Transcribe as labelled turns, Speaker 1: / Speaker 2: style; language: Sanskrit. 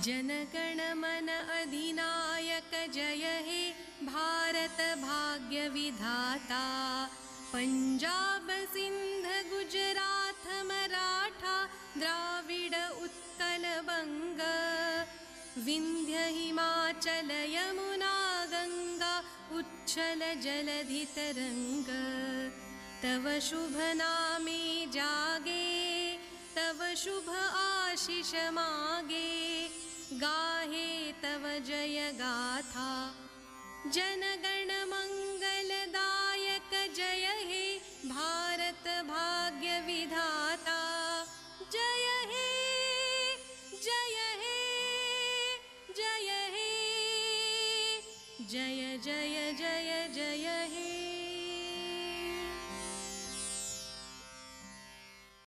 Speaker 1: जनगणमन अधिनायक जय हे भारत भाग्यविधाता। पञ्जाब सिन्ध गुजरात मराठा द्राविड उत्कल बङ्ग विन्ध्य हिमाचल यमुना गङ्गा उच्छल जलधितरङ्ग तव शुभ नामे जागे तव शुभ आशिष मागे तव जय गाथा जनगण मङ्गलदायक जय हे भारत भाग्य विधाता। जय हे जय हे जय हे। जय जय